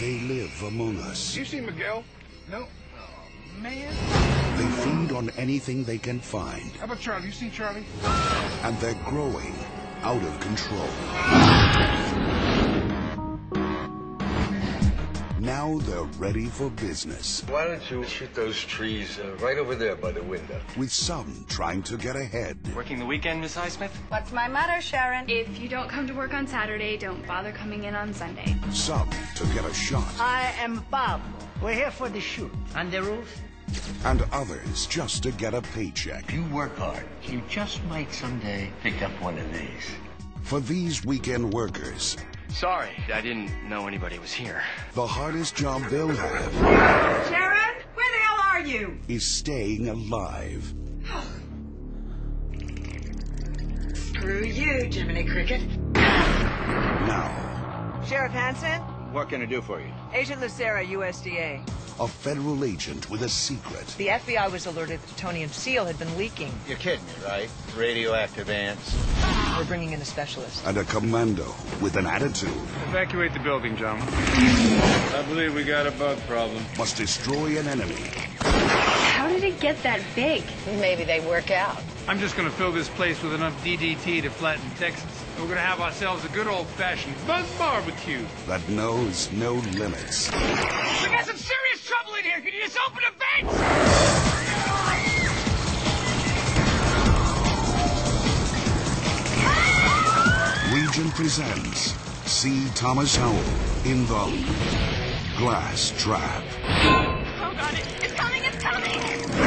They live among us. You see Miguel? No? Oh, man. They feed on anything they can find. How about Charlie? You seen Charlie? And they're growing out of control. Now they're ready for business, Why don't you shoot those trees uh, right over there by the window? with some trying to get ahead. Working the weekend, Miss Highsmith? What's my motto, Sharon? If you don't come to work on Saturday, don't bother coming in on Sunday. Some to get a shot, I am Bob. We're here for the shoot. On the roof? and others just to get a paycheck. You work hard. You just might someday pick up one of these. For these weekend workers, Sorry, I didn't know anybody was here. the hardest job they'll have Sharon, where the hell are you? is staying alive. Screw you, Jiminy Cricket. Now, Sheriff Hansen, What can I do for you? Agent Lucera, USDA. A federal agent with a secret. The FBI was alerted that plutonium seal had been leaking. You're kidding me, right? Radioactive ants. We're bringing in a specialist. And a commando with an attitude Evacuate the building, John. I believe we got a bug problem. must destroy an enemy How did it get that big? Maybe they work out. I'm just gonna fill this place with enough DDT to flatten Texas. We're gonna have ourselves a good old-fashioned buzz barbecue. that knows no limits. We got some serious open the vents! Legion presents C. Thomas Howell in the Glass Trap. Oh God, it's coming, it's coming!